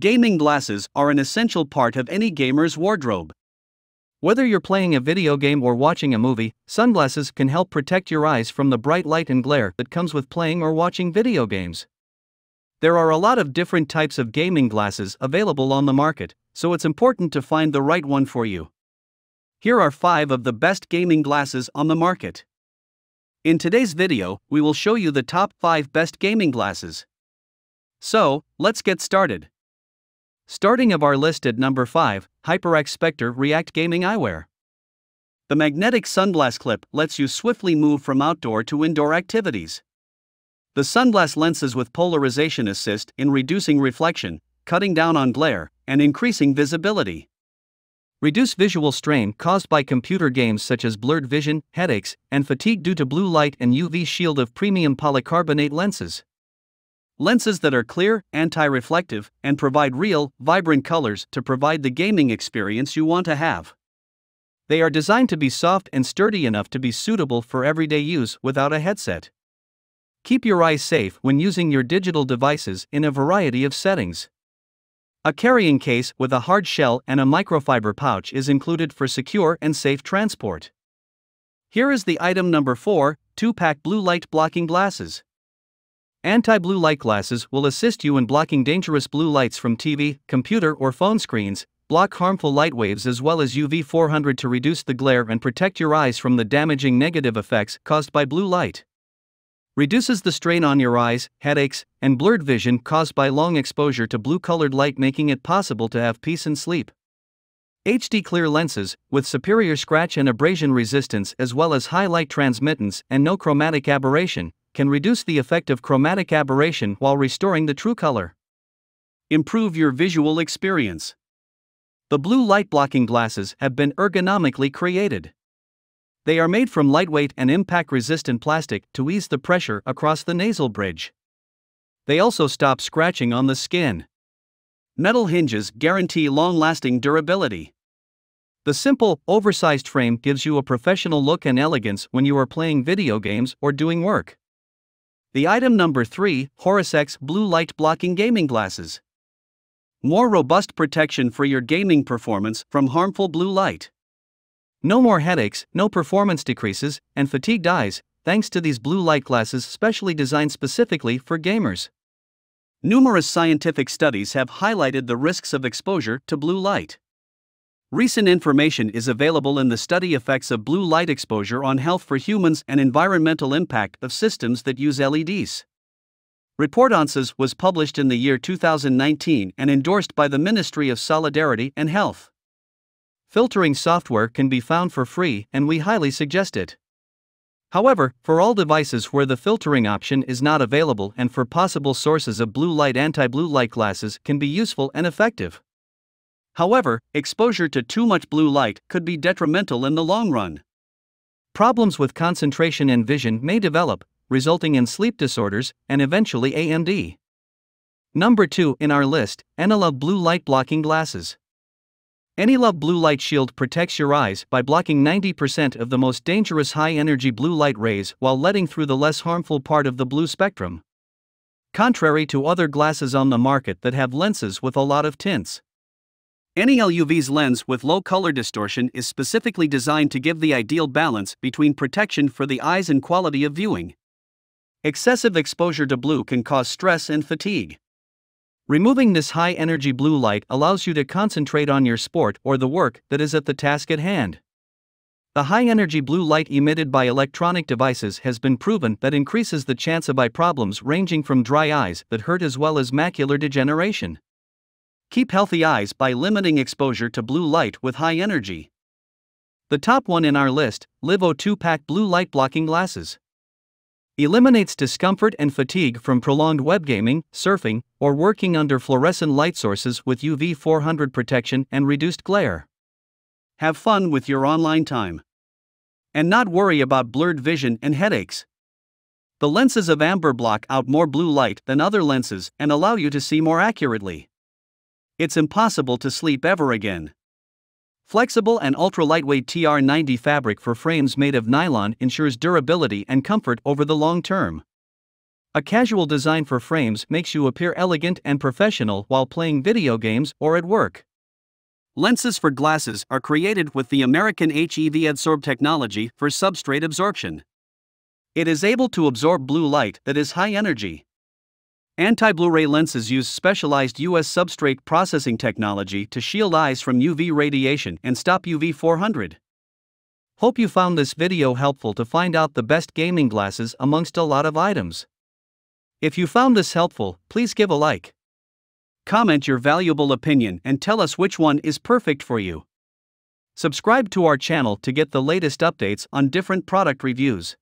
Gaming glasses are an essential part of any gamer's wardrobe. Whether you're playing a video game or watching a movie, sunglasses can help protect your eyes from the bright light and glare that comes with playing or watching video games. There are a lot of different types of gaming glasses available on the market, so it's important to find the right one for you. Here are 5 of the best gaming glasses on the market. In today's video, we will show you the top 5 best gaming glasses. So, let's get started. Starting of our list at number 5, HyperX Spectre React Gaming Eyewear. The magnetic sunglass clip lets you swiftly move from outdoor to indoor activities. The sunglass lenses with polarization assist in reducing reflection, cutting down on glare, and increasing visibility. Reduce visual strain caused by computer games such as blurred vision, headaches, and fatigue due to blue light and UV shield of premium polycarbonate lenses. Lenses that are clear, anti reflective, and provide real, vibrant colors to provide the gaming experience you want to have. They are designed to be soft and sturdy enough to be suitable for everyday use without a headset. Keep your eyes safe when using your digital devices in a variety of settings. A carrying case with a hard shell and a microfiber pouch is included for secure and safe transport. Here is the item number 4 2 pack blue light blocking glasses. Anti blue light glasses will assist you in blocking dangerous blue lights from TV, computer, or phone screens, block harmful light waves as well as UV 400 to reduce the glare and protect your eyes from the damaging negative effects caused by blue light reduces the strain on your eyes, headaches, and blurred vision caused by long exposure to blue colored light, making it possible to have peace and sleep. HD clear lenses, with superior scratch and abrasion resistance as well as high light transmittance and no chromatic aberration, can reduce the effect of chromatic aberration while restoring the true color. Improve your visual experience. The blue light blocking glasses have been ergonomically created. They are made from lightweight and impact resistant plastic to ease the pressure across the nasal bridge. They also stop scratching on the skin. Metal hinges guarantee long lasting durability. The simple, oversized frame gives you a professional look and elegance when you are playing video games or doing work. The item number 3 Horus X Blue Light Blocking Gaming Glasses. More robust protection for your gaming performance from harmful blue light. No more headaches, no performance decreases, and fatigued eyes, thanks to these blue light glasses specially designed specifically for gamers. Numerous scientific studies have highlighted the risks of exposure to blue light. Recent information is available in the study effects of blue light exposure on health for humans and environmental impact of systems that use LEDs. Report ANSES was published in the year 2019 and endorsed by the Ministry of Solidarity and Health. Filtering software can be found for free, and we highly suggest it. However, for all devices where the filtering option is not available and for possible sources of blue light, anti blue light glasses can be useful and effective. However, exposure to too much blue light could be detrimental in the long run. Problems with concentration and vision may develop, resulting in sleep disorders and eventually AMD. Number 2 in our list ANYLUV Blue Light Blocking Glasses. ANYLUV Blue Light Shield protects your eyes by blocking 90% of the most dangerous high energy blue light rays while letting through the less harmful part of the blue spectrum. Contrary to other glasses on the market that have lenses with a lot of tints. ANYLUV's lens with low color distortion is specifically designed to give the ideal balance between protection for the eyes and quality of viewing. Excessive exposure to blue can cause stress and fatigue. Removing this high energy blue light allows you to concentrate on your sport or the work that is at the task at hand. The high energy blue light emitted by electronic devices has been proven that increases the chance of eye problems ranging from dry eyes that hurt as well as macular degeneration. Keep healthy eyes by limiting exposure to blue light with high energy. The top one in our list Livho 2 pack blue light blocking glasses eliminates discomfort and fatigue from prolonged web gaming, surfing, or working under fluorescent light sources with UV 400 protection and reduced glare. Have fun with your online time. And not worry about blurred vision and headaches. The lenses of Amber block out more blue light than other lenses and allow you to see more accurately. It's impossible to sleep ever again. Flexible and ultra lightweight TR90 fabric for frames made of nylon ensures durability and comfort over the long term. A casual design for frames makes you appear elegant and professional while playing video games or at work. Lenses for glasses are created with the American HEV Adsorb technology for substrate absorption. It is able to absorb blue light that is high energy. Anti blue ray lenses use specialized US substrate processing technology to shield eyes from UV radiation and stop UV 400. Hope you found this video helpful to find out the best gaming glasses amongst a lot of items. If you found this helpful, please give a like. Comment your valuable opinion and tell us which one is perfect for you. Subscribe to our channel to get the latest updates on different product reviews.